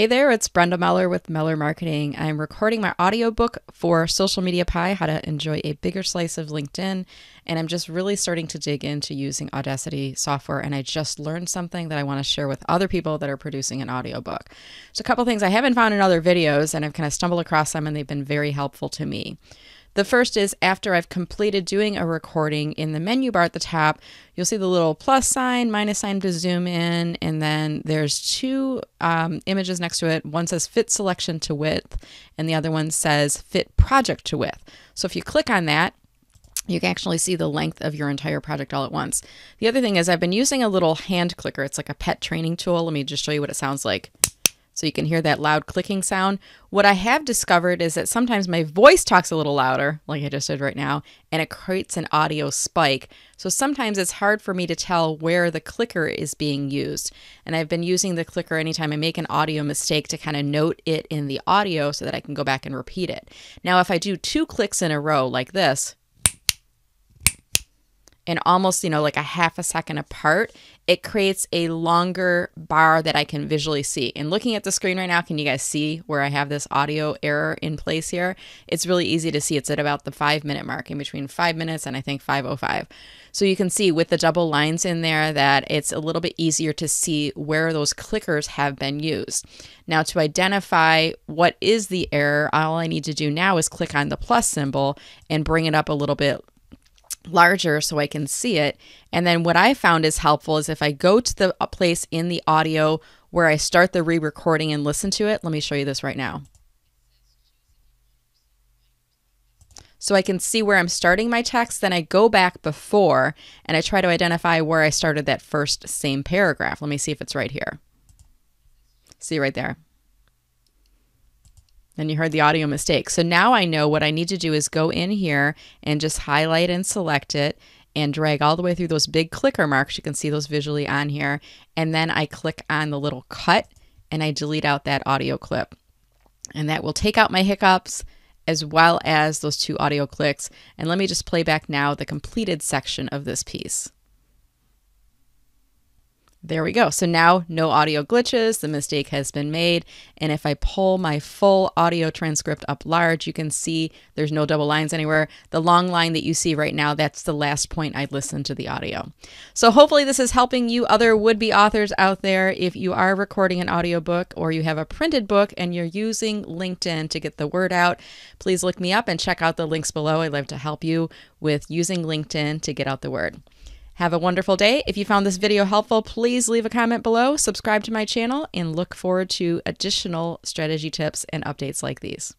Hey there, it's Brenda Meller with Meller Marketing. I'm recording my audiobook for Social Media Pie How to Enjoy a Bigger Slice of LinkedIn. And I'm just really starting to dig into using Audacity software. And I just learned something that I want to share with other people that are producing an audiobook. So, a couple things I haven't found in other videos, and I've kind of stumbled across them, and they've been very helpful to me. The first is after I've completed doing a recording in the menu bar at the top, you'll see the little plus sign, minus sign to zoom in, and then there's two um, images next to it. One says fit selection to width, and the other one says fit project to width. So if you click on that, you can actually see the length of your entire project all at once. The other thing is I've been using a little hand clicker. It's like a pet training tool. Let me just show you what it sounds like so you can hear that loud clicking sound. What I have discovered is that sometimes my voice talks a little louder, like I just did right now, and it creates an audio spike. So sometimes it's hard for me to tell where the clicker is being used. And I've been using the clicker anytime I make an audio mistake to kind of note it in the audio so that I can go back and repeat it. Now, if I do two clicks in a row like this, and almost, you know, like a half a second apart, it creates a longer bar that I can visually see. And looking at the screen right now, can you guys see where I have this audio error in place here? It's really easy to see. It's at about the five minute mark, in between five minutes and I think 505. So you can see with the double lines in there that it's a little bit easier to see where those clickers have been used. Now to identify what is the error, all I need to do now is click on the plus symbol and bring it up a little bit larger so I can see it. And then what I found is helpful is if I go to the uh, place in the audio where I start the re recording and listen to it. Let me show you this right now. So I can see where I'm starting my text. Then I go back before and I try to identify where I started that first same paragraph. Let me see if it's right here. See right there and you heard the audio mistake. So now I know what I need to do is go in here and just highlight and select it and drag all the way through those big clicker marks. You can see those visually on here. And then I click on the little cut and I delete out that audio clip. And that will take out my hiccups as well as those two audio clicks. And let me just play back now the completed section of this piece. There we go. So now no audio glitches, the mistake has been made. And if I pull my full audio transcript up large, you can see there's no double lines anywhere. The long line that you see right now, that's the last point I listened to the audio. So hopefully this is helping you other would-be authors out there. If you are recording an audiobook or you have a printed book and you're using LinkedIn to get the word out, please look me up and check out the links below. I'd love to help you with using LinkedIn to get out the word. Have a wonderful day. If you found this video helpful, please leave a comment below, subscribe to my channel, and look forward to additional strategy tips and updates like these.